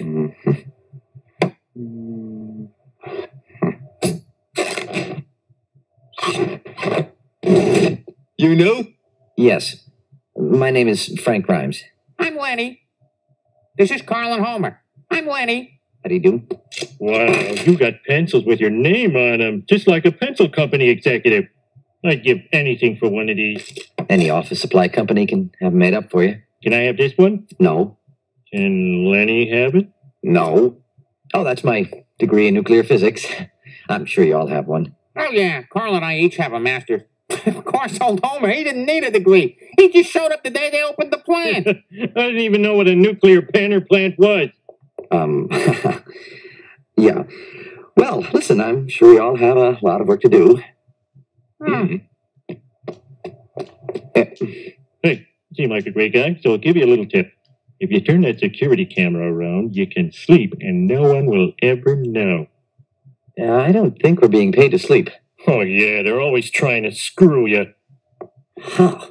You know? Yes. My name is Frank Grimes. I'm Lenny. This is Carl and Homer. I'm Lenny. How do you do? Wow, you got pencils with your name on them, just like a pencil company executive. I'd give anything for one of these. Any office supply company can have 'em made up for you. Can I have this one? No. Can Lenny have it? No. Oh, that's my degree in nuclear physics. I'm sure you all have one. Oh, yeah. Carl and I each have a master's. of course, old Homer, he didn't need a degree. He just showed up the day they opened the plant. I didn't even know what a nuclear panner plant was. Um, yeah. Well, listen, I'm sure you all have a lot of work to do. Hmm. Eh, Hey, seem like a great guy, so I'll give you a little tip. If you turn that security camera around, you can sleep and no one will ever know. uh, I don't think we're being paid to sleep. Oh, yeah, they're always trying to screw you. Huh.